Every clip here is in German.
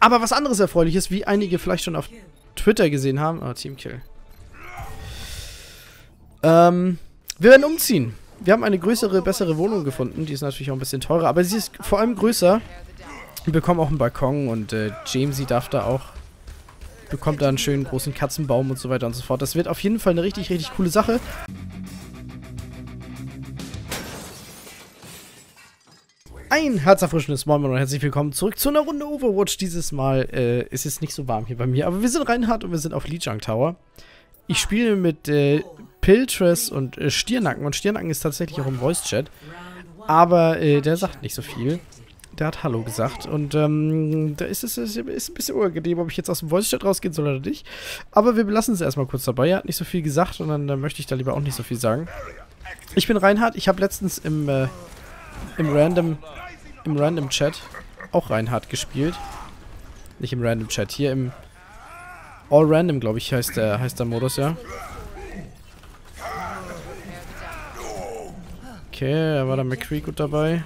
Aber was anderes Erfreuliches, wie einige vielleicht schon auf Twitter gesehen haben. Oh, Teamkill. Ähm, wir werden umziehen. Wir haben eine größere, bessere Wohnung gefunden. Die ist natürlich auch ein bisschen teurer, aber sie ist vor allem größer. Wir bekommen auch einen Balkon und äh, Jamesy darf da auch bekommt da einen schönen großen Katzenbaum und so weiter und so fort. Das wird auf jeden Fall eine richtig, richtig coole Sache. Ein herzerfrischendes Moin und herzlich willkommen zurück zu einer Runde Overwatch. Dieses Mal äh, ist es nicht so warm hier bei mir, aber wir sind Reinhard und wir sind auf Lijiang Tower. Ich spiele mit äh, Piltress und äh, Stirnacken und Stirnacken ist tatsächlich auch im Voice-Chat, aber äh, der sagt nicht so viel. Der hat Hallo gesagt und ähm, da ist es ist, ein bisschen unangenehm, ob ich jetzt aus dem Voice-Chat rausgehen soll oder nicht. Aber wir belassen es erstmal kurz dabei. Er hat nicht so viel gesagt und dann äh, möchte ich da lieber auch nicht so viel sagen. Ich bin Reinhard. Ich habe letztens im, äh, im Random im Random Chat auch Reinhard gespielt. Nicht im Random Chat, hier im All Random, glaube ich, heißt der, heißt der Modus, ja. Okay, da war der McCree gut dabei.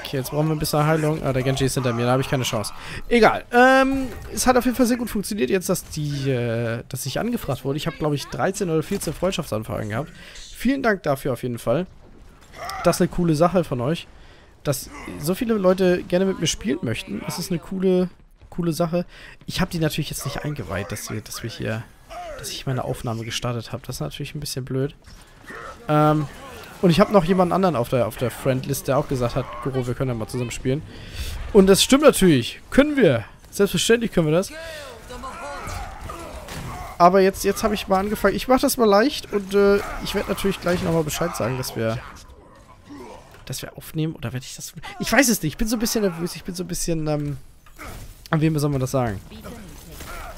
Okay, jetzt brauchen wir ein bisschen Heilung. Ah, der Genji ist hinter mir, da habe ich keine Chance. Egal. Ähm, es hat auf jeden Fall sehr gut funktioniert jetzt, dass die, äh, dass ich angefragt wurde. Ich habe, glaube ich, 13 oder 14 Freundschaftsanfragen gehabt. Vielen Dank dafür auf jeden Fall. Das ist eine coole Sache von euch. Dass so viele Leute gerne mit mir spielen möchten. Das ist eine coole, coole Sache. Ich habe die natürlich jetzt nicht eingeweiht, dass wir, dass wir hier, dass ich meine Aufnahme gestartet habe. Das ist natürlich ein bisschen blöd. Ähm, und ich habe noch jemanden anderen auf der, auf der Friendlist, der auch gesagt hat, Guru, wir können ja mal zusammen spielen. Und das stimmt natürlich. Können wir. Selbstverständlich können wir das. Aber jetzt, jetzt habe ich mal angefangen. Ich mache das mal leicht und äh, ich werde natürlich gleich nochmal Bescheid sagen, dass wir dass wir aufnehmen? Oder werde ich das... Ich weiß es nicht. Ich bin so ein bisschen nervös. Ich bin so ein bisschen, ähm... An wem soll man das sagen?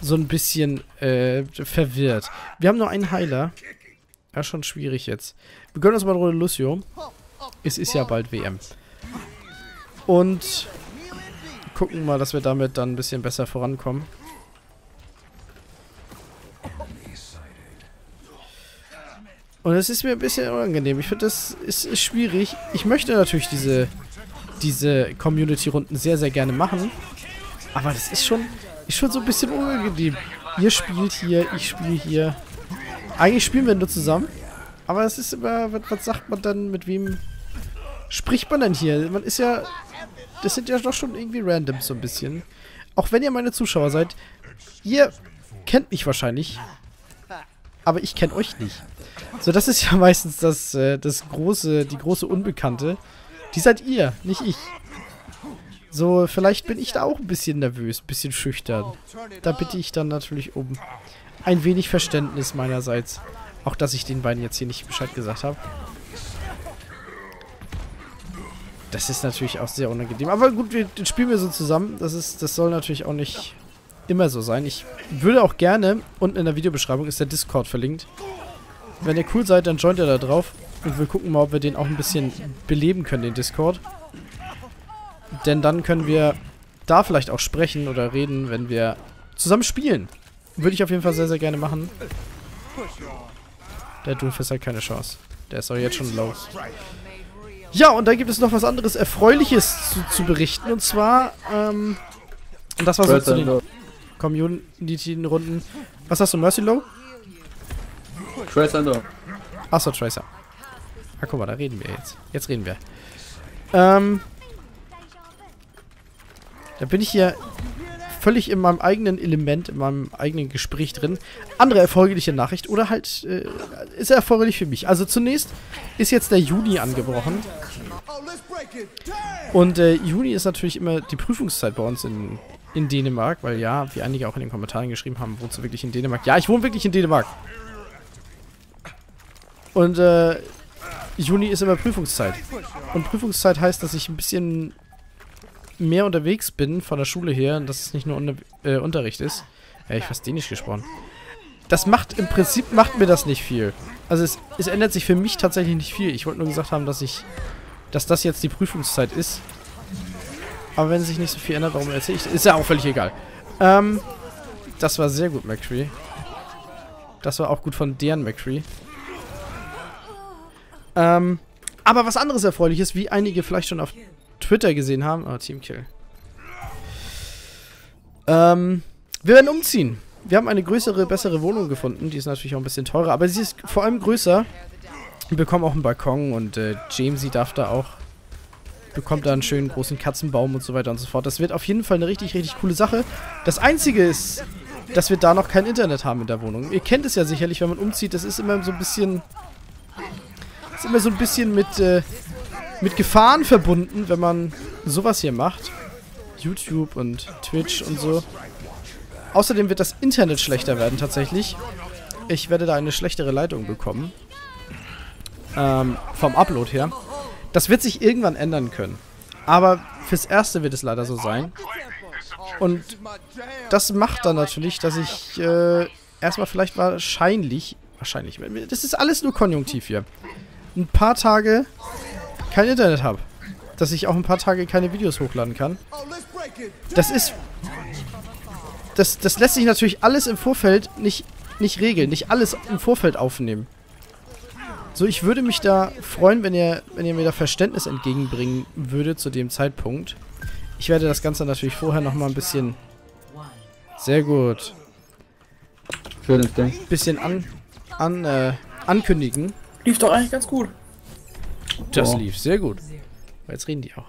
So ein bisschen, äh, verwirrt. Wir haben nur einen Heiler. Ja, schon schwierig jetzt. Wir gönnen uns mal eine Runde Lucio. Es ist ja bald WM. Und gucken mal, dass wir damit dann ein bisschen besser vorankommen. Und es ist mir ein bisschen unangenehm. Ich finde, das ist, ist, schwierig. Ich möchte natürlich diese, diese Community-Runden sehr, sehr gerne machen. Aber das ist schon, ist schon so ein bisschen unangenehm. Ihr spielt hier, ich spiele hier. Eigentlich spielen wir nur zusammen. Aber es ist immer, was, was sagt man dann, mit wem spricht man denn hier? Man ist ja, das sind ja doch schon irgendwie random so ein bisschen. Auch wenn ihr meine Zuschauer seid, ihr kennt mich wahrscheinlich. Aber ich kenne euch nicht. So, das ist ja meistens das, äh, das große, die große Unbekannte. Die seid ihr, nicht ich. So, vielleicht bin ich da auch ein bisschen nervös, ein bisschen schüchtern. Da bitte ich dann natürlich um ein wenig Verständnis meinerseits. Auch, dass ich den beiden jetzt hier nicht Bescheid gesagt habe. Das ist natürlich auch sehr unangenehm. Aber gut, wir spielen wir so zusammen. Das ist, das soll natürlich auch nicht immer so sein. Ich würde auch gerne, unten in der Videobeschreibung ist der Discord verlinkt. Wenn ihr cool seid, dann joint ihr da drauf. Und wir gucken mal, ob wir den auch ein bisschen beleben können, den Discord. Denn dann können wir da vielleicht auch sprechen oder reden, wenn wir zusammen spielen. Würde ich auf jeden Fall sehr, sehr gerne machen. Der Doomfist hat keine Chance. Der ist auch jetzt schon low. Ja, und da gibt es noch was anderes Erfreuliches zu, zu berichten. Und zwar, ähm, und das war so zu den Community-Runden. Was hast du, Mercy Low? Tracer da. Achso, Tracer. Ah, guck mal, da reden wir jetzt. Jetzt reden wir. Ähm. Da bin ich hier völlig in meinem eigenen Element, in meinem eigenen Gespräch drin. Andere erfreuliche Nachricht oder halt äh, ist erfreulich für mich. Also zunächst ist jetzt der Juni angebrochen. Und äh, Juni ist natürlich immer die Prüfungszeit bei uns in, in Dänemark, weil ja, wie einige auch in den Kommentaren geschrieben haben, wohnst du wirklich in Dänemark? Ja, ich wohne wirklich in Dänemark. Und äh, Juni ist immer Prüfungszeit. Und Prüfungszeit heißt, dass ich ein bisschen mehr unterwegs bin von der Schule her und dass es nicht nur unter, äh, Unterricht ist. Ja, ich fast Dänisch gesprochen. Das macht, im Prinzip macht mir das nicht viel. Also es, es ändert sich für mich tatsächlich nicht viel. Ich wollte nur gesagt haben, dass ich, dass das jetzt die Prüfungszeit ist. Aber wenn sich nicht so viel ändert, warum erzähle ich Ist ja auch völlig egal. Ähm, das war sehr gut, McCree. Das war auch gut von deren McCree. Ähm, aber was anderes Erfreuliches, wie einige vielleicht schon auf Twitter gesehen haben. Oh, Teamkill. Ähm, wir werden umziehen. Wir haben eine größere, bessere Wohnung gefunden. Die ist natürlich auch ein bisschen teurer, aber sie ist vor allem größer. Wir bekommen auch einen Balkon und äh, Jamesy darf da auch bekommt da einen schönen großen Katzenbaum und so weiter und so fort. Das wird auf jeden Fall eine richtig, richtig coole Sache. Das Einzige ist, dass wir da noch kein Internet haben in der Wohnung. Ihr kennt es ja sicherlich, wenn man umzieht. Das ist immer so ein bisschen... immer so ein bisschen mit, äh, mit Gefahren verbunden, wenn man sowas hier macht. YouTube und Twitch und so. Außerdem wird das Internet schlechter werden tatsächlich. Ich werde da eine schlechtere Leitung bekommen. Ähm, vom Upload her. Das wird sich irgendwann ändern können. Aber fürs Erste wird es leider so sein. Und das macht dann natürlich, dass ich äh, erstmal vielleicht wahrscheinlich, wahrscheinlich, das ist alles nur konjunktiv hier, ein paar Tage kein Internet habe. Dass ich auch ein paar Tage keine Videos hochladen kann. Das ist, das, das lässt sich natürlich alles im Vorfeld nicht, nicht regeln, nicht alles im Vorfeld aufnehmen. So, ich würde mich da freuen, wenn ihr, wenn ihr mir da Verständnis entgegenbringen würdet zu dem Zeitpunkt. Ich werde das Ganze natürlich vorher nochmal ein bisschen... Sehr gut. Schönes Ding. Bisschen an, an, äh, ankündigen. Lief doch eigentlich ganz gut. Das oh. lief sehr gut. Jetzt reden die auch.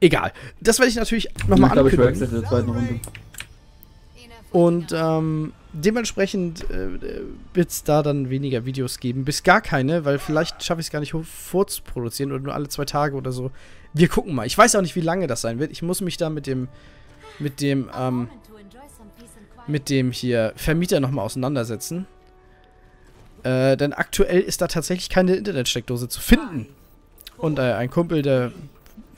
Egal. Das werde ich natürlich nochmal ankündigen. Ich glaube, ich in der zweiten Runde. Und, ähm, dementsprechend äh, wird es da dann weniger Videos geben, bis gar keine, weil vielleicht schaffe ich es gar nicht vorzuproduzieren oder nur alle zwei Tage oder so. Wir gucken mal. Ich weiß auch nicht, wie lange das sein wird. Ich muss mich da mit dem, mit dem, ähm, mit dem hier Vermieter nochmal auseinandersetzen. Äh, denn aktuell ist da tatsächlich keine Internetsteckdose zu finden. Und äh, ein Kumpel, der,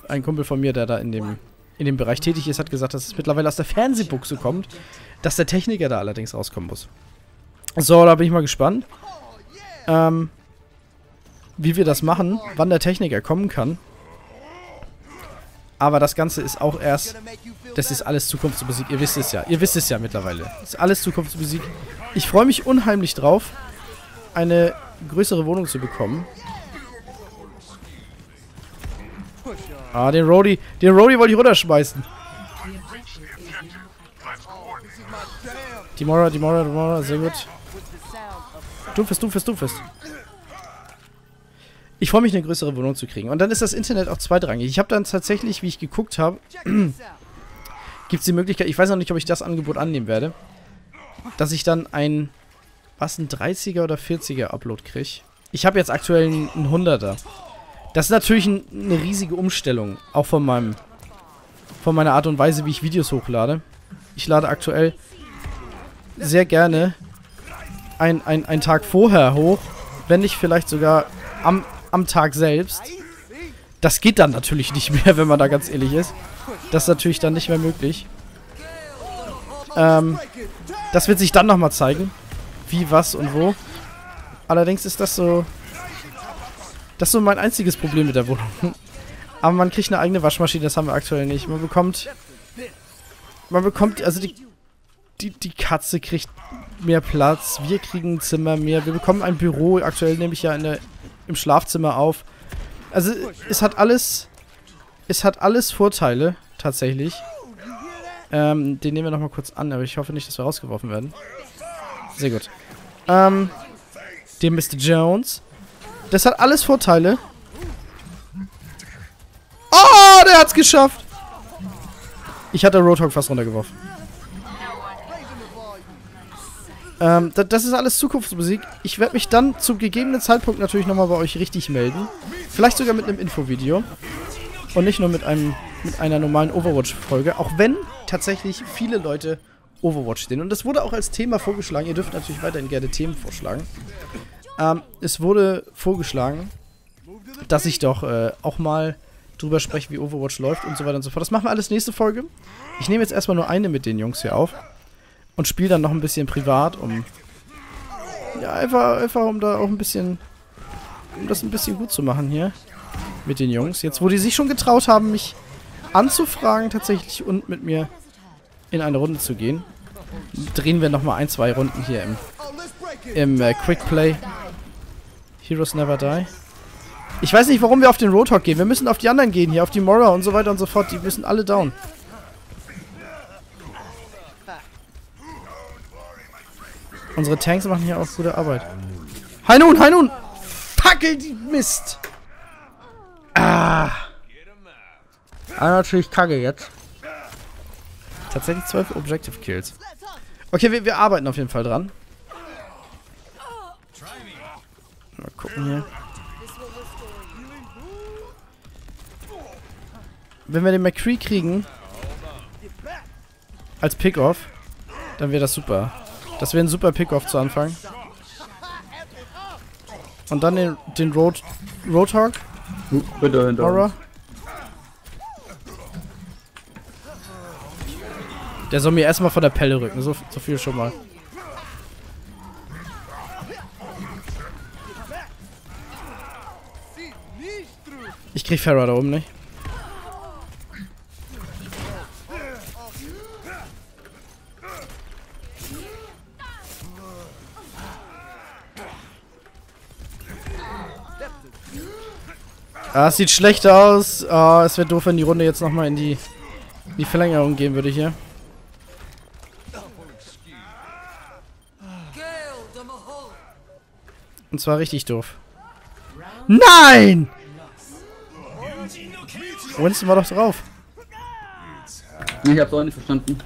ein Kumpel von mir, der da in dem, in dem Bereich tätig ist, hat gesagt, dass es mittlerweile aus der Fernsehbuchse kommt dass der Techniker da allerdings rauskommen muss. So, da bin ich mal gespannt. Ähm, wie wir das machen, wann der Techniker kommen kann. Aber das Ganze ist auch erst... Das ist alles Zukunftsmusik. Ihr wisst es ja. Ihr wisst es ja mittlerweile. Das ist alles Zukunftsmusik. Ich freue mich unheimlich drauf, eine größere Wohnung zu bekommen. Ah, den Rody. Den Rody wollte ich runterschmeißen. Dimora, Dimora, Dimora, sehr gut. Dumpfes, dumpfes, dumpfes. Ich freue mich, eine größere Wohnung zu kriegen. Und dann ist das Internet auch zweitrangig. Ich habe dann tatsächlich, wie ich geguckt habe, gibt es die Möglichkeit, ich weiß noch nicht, ob ich das Angebot annehmen werde, dass ich dann ein, was, ein 30er oder 40er Upload kriege. Ich habe jetzt aktuell einen 100er. Das ist natürlich ein, eine riesige Umstellung, auch von meinem, von meiner Art und Weise, wie ich Videos hochlade. Ich lade aktuell sehr gerne ein, ein, einen Tag vorher hoch, wenn nicht vielleicht sogar am, am Tag selbst. Das geht dann natürlich nicht mehr, wenn man da ganz ehrlich ist. Das ist natürlich dann nicht mehr möglich. Ähm, das wird sich dann nochmal zeigen. Wie, was und wo. Allerdings ist das so... Das ist so mein einziges Problem mit der Wohnung. Aber man kriegt eine eigene Waschmaschine, das haben wir aktuell nicht. Man bekommt... Man bekommt... Also die die, die Katze kriegt mehr Platz, wir kriegen ein Zimmer mehr, wir bekommen ein Büro, aktuell nehme ich ja in der, im Schlafzimmer auf. Also es hat alles, es hat alles Vorteile, tatsächlich. Ähm, den nehmen wir nochmal kurz an, aber ich hoffe nicht, dass wir rausgeworfen werden. Sehr gut. Ähm, den Mr. Jones. Das hat alles Vorteile. Oh, der hat's geschafft. Ich hatte Roadhog fast runtergeworfen. Ähm, das ist alles Zukunftsmusik. Ich werde mich dann zum gegebenen Zeitpunkt natürlich nochmal bei euch richtig melden. Vielleicht sogar mit einem Infovideo. Und nicht nur mit einem mit einer normalen Overwatch-Folge. Auch wenn tatsächlich viele Leute Overwatch stehen. Und das wurde auch als Thema vorgeschlagen. Ihr dürft natürlich weiterhin gerne Themen vorschlagen. Ähm, es wurde vorgeschlagen, dass ich doch äh, auch mal drüber spreche, wie Overwatch läuft und so weiter und so fort. Das machen wir alles nächste Folge. Ich nehme jetzt erstmal nur eine mit den Jungs hier auf und spiele dann noch ein bisschen privat, um ja, einfach, einfach um da auch ein bisschen um das ein bisschen gut zu machen hier mit den Jungs. Jetzt, wo die sich schon getraut haben, mich anzufragen tatsächlich und mit mir in eine Runde zu gehen, drehen wir nochmal ein, zwei Runden hier im, im äh, Quick Play. Heroes Never Die. Ich weiß nicht, warum wir auf den Roadhog gehen. Wir müssen auf die anderen gehen hier, auf die Mora und so weiter und so fort. Die müssen alle down. Unsere Tanks machen hier auch gute Arbeit. Hi nun, hi nun! Fackel, die Mist! Ah. Ah, natürlich kacke jetzt. Tatsächlich 12 Objective Kills. Okay, wir, wir arbeiten auf jeden Fall dran. Mal gucken hier. Wenn wir den McCree kriegen, als Pickoff, dann wäre das super. Das wäre ein super Pickoff zu Anfang. Und dann den, den Road, Roadhog. Bitte hinter Horror. Der soll mir erstmal von der Pelle rücken. So, so viel schon mal. Ich krieg Farah da oben nicht. Ah, es sieht schlecht aus. Ah, es wäre doof, wenn die Runde jetzt nochmal in die, in die Verlängerung gehen würde hier. Und zwar richtig doof. Nein! Winston war doch drauf. Ich hab's auch nicht verstanden.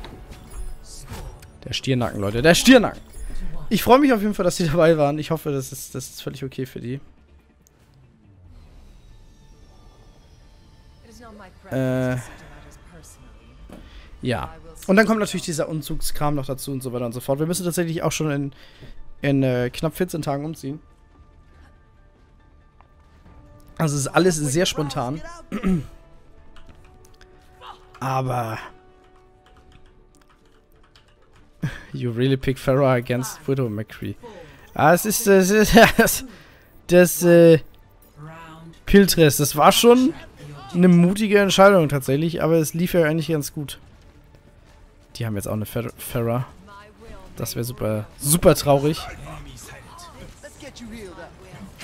Der Stiernacken, Leute. Der Stiernacken. Ich freue mich auf jeden Fall, dass sie dabei waren. Ich hoffe, das ist, das ist völlig okay für die. Äh, ja. Und dann kommt natürlich dieser Umzugskram noch dazu und so weiter und so fort. Wir müssen tatsächlich auch schon in, in äh, knapp 14 Tagen umziehen. Also es ist alles sehr spontan. Aber... You really pick Farah against Widow McCree. Ah, es ist das, ist, das, das äh, Piltres. Das war schon eine mutige Entscheidung tatsächlich, aber es lief ja eigentlich ganz gut. Die haben jetzt auch eine Fer Farah. Das wäre super, super traurig.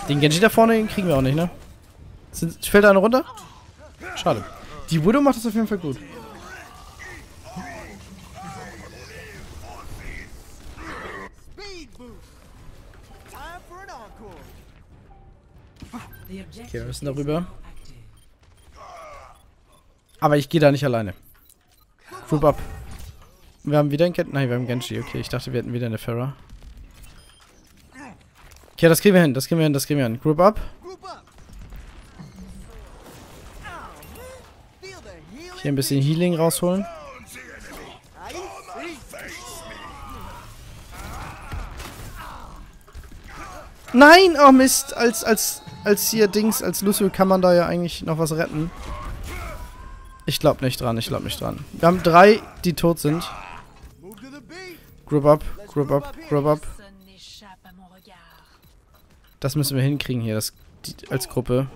Den Genji da vorne den kriegen wir auch nicht, ne? Sind, fällt da einer runter? Schade. Die Widow macht das auf jeden Fall gut. Okay, wir müssen darüber. Aber ich gehe da nicht alleine. Group up. Wir haben wieder ein Genji. Nein, wir haben Genji. Okay, ich dachte, wir hätten wieder eine Farah. Okay, das kriegen wir hin. Das kriegen wir hin. Das kriegen wir hin. Group up. Hier ein bisschen Healing rausholen. Nein! Oh Mist! Als, als, als hier Dings, als Lucio kann man da ja eigentlich noch was retten. Ich glaube nicht dran, ich glaube nicht dran. Wir haben drei, die tot sind. Group up, group up, group up. Das müssen wir hinkriegen hier, das, die, als Gruppe.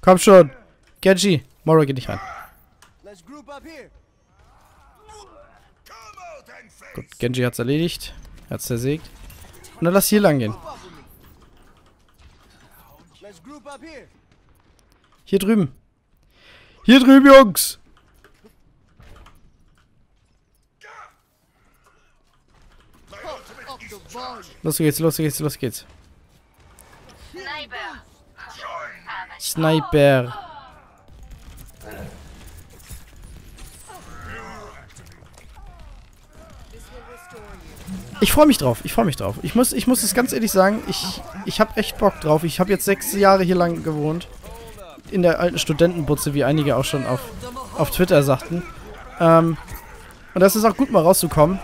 Komm schon! Genji! Moro geht nicht rein. Gut, Genji hat's erledigt. Hat's zersägt. Und dann lass hier lang gehen. Hier drüben. Hier drüben, Jungs! Los geht's, los geht's, los geht's. Sniper. Ich freue mich drauf, ich freue mich drauf. Ich muss, ich muss es ganz ehrlich sagen, ich, ich habe echt Bock drauf. Ich habe jetzt sechs Jahre hier lang gewohnt. In der alten Studentenbutze, wie einige auch schon auf, auf Twitter sagten. Ähm, und das ist auch gut, mal rauszukommen.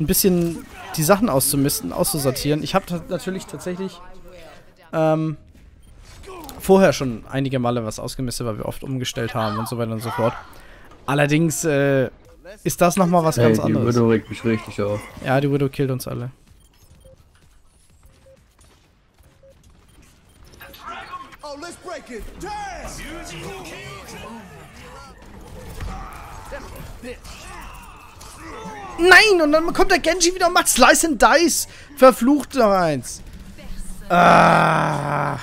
Ein bisschen die Sachen auszumisten, auszusortieren. Ich habe natürlich tatsächlich ähm, vorher schon einige Male was ausgemistet, weil wir oft umgestellt haben und so weiter und so fort. Allerdings äh, ist das nochmal was Ey, ganz die anderes. Widow regt mich richtig auf. Ja, die Widow killt uns alle. Oh, let's break it. Damn! Nein, und dann kommt der Genji wieder und macht Slice and Dice. Verflucht noch eins. Ah.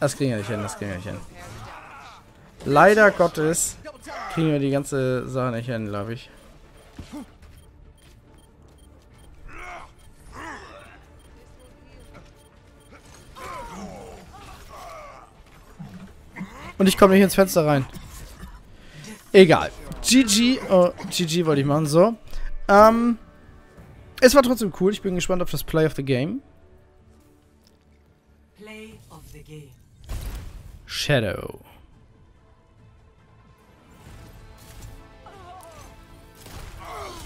Das kriegen wir nicht hin, das kriegen wir nicht hin. Leider Gottes kriegen wir die ganze Sache nicht hin, glaube ich. Und ich komme nicht ins Fenster rein. Egal. GG. Oh, GG wollte ich machen. So. Ähm. Es war trotzdem cool. Ich bin gespannt auf das Play of the Game. Play of the game. Shadow.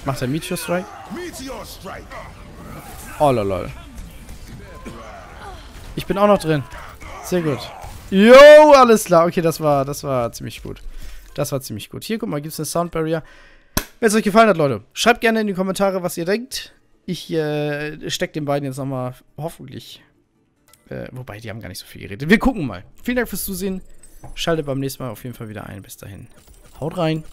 Macht er Meteor Strike? Meteor strike. Oh lol. Ich bin auch noch drin. Sehr gut. Jo, alles klar. Okay, das war, das war ziemlich gut. Das war ziemlich gut. Hier, guck mal, gibt es eine Sound Barrier. Wenn es euch gefallen hat, Leute, schreibt gerne in die Kommentare, was ihr denkt. Ich äh, stecke den beiden jetzt nochmal hoffentlich. Äh, wobei, die haben gar nicht so viel geredet. Wir gucken mal. Vielen Dank fürs Zusehen. Schaltet beim nächsten Mal auf jeden Fall wieder ein. Bis dahin. Haut rein.